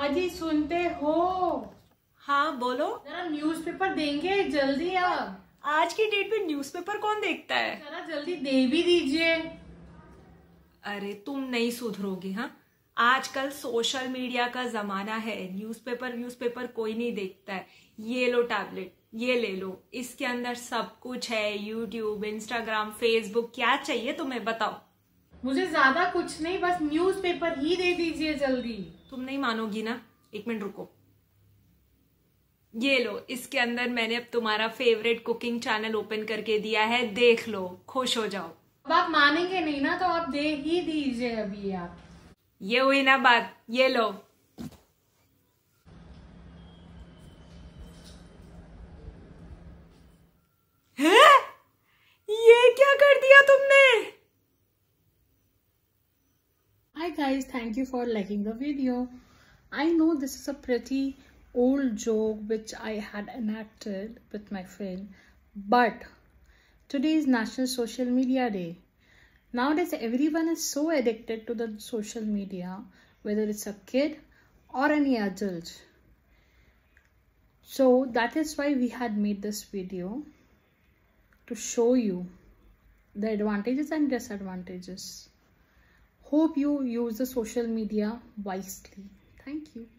अजी सुनते हो? हाँ बोलो। जरा न्यूज़पेपर देंगे जल्दी आप आज की डेट में न्यूज़पेपर कौन देखता है? जरा जल्दी दे भी दीजिए। अरे तुम नहीं सुधरोगी हाँ? आजकल सोशल मीडिया का जमाना है। न्यूज़पेपर न्यूज़पेपर कोई नहीं देखता है। ये लो टैबलेट ये ले लो। इसके अंदर सब कुछ है यूट्यूब इंस्टाग्राम फेसबुक क्या चाहिए तुम्हें बताओ? मुझे ज़्यादा कुछ नहीं बस न्यूज़पेपर ही दे दीजिए जल्दी। तुम नहीं मानोगी ना? एक मिनट रुको। ये लो इसके अंदर मैंने अब तुम्हारा फेवरेट कुकिंग चैनल ओपन करके दिया है देख लो खुश हो जाओ। अब आप मानेंगे नहीं ना तो आप दे ही दीजिए अभी आप। ये हुई ना बात ये लो। Guys, thank you for liking the video. I know this is a pretty old joke which I had enacted with my friend, but today is National Social Media Day. Nowadays, everyone is so addicted to the social media, whether it's a kid or any adult. So that is why we had made this video to show you the advantages and disadvantages. Hope you use the social media wisely. Thank you.